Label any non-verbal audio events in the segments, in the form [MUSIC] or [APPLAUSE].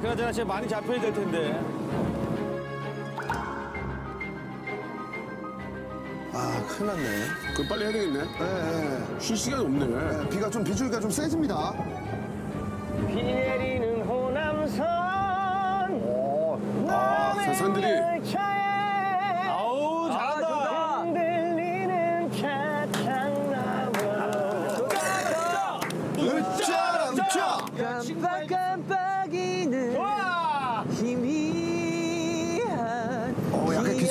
그나저나 진짜 많이 잡혀야 될 텐데. 아, 큰일 났네. 그럼 빨리 해야 되겠네. 예, 쉴 시간이 없네. 예. 비가 좀 비줄기가 좀 세집니다. 비 내리는 호남선. 아, 저 산들이 아우, 잘한다. 흔들리는 차창나무 으쌰, 으쌰. 깜빡깜빡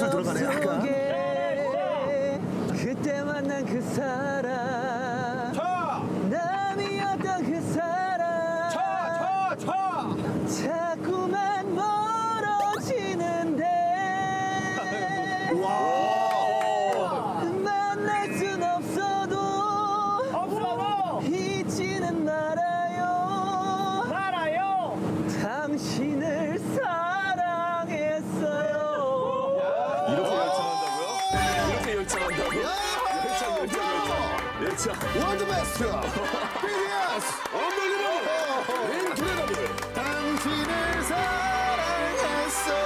어, 약간 기술 들어가네, 기억 약간. 속에 그때 만난 그 사람 차! 남이었던 그 사람 차! 차! 차! 자 열창. 열창. World best. BTS. Unbelievable! Incredible! 당신을 사랑했어요.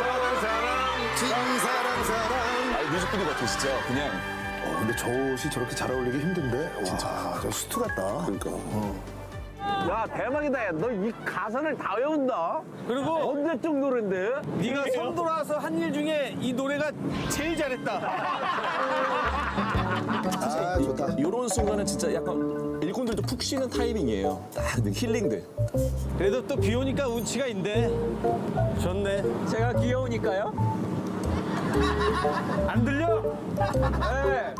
사랑, 사랑. 진 사랑, 사랑. 아, 뮤직비디오 같아, 진짜. 그냥. 어, 근데 저 옷이 저렇게 잘 어울리기 힘든데. 진짜. 와, 저 수트 같다. 그러니까. 야 대박이다. 너 이 가사를 다 외운다. 그리고 언제적 노래인데? 네가 손 돌아서 한 일 중에 이 노래가 제일 잘했다. [LAUGHS] 아, 좋다. 이런 순간은 진짜 약간 일꾼들도 푹 쉬는 타이밍이에요. 딱 힐링돼. 그래도 또 비 오니까 운치가 있네. 좋네. 제가 귀여우니까요 안 들려? 네.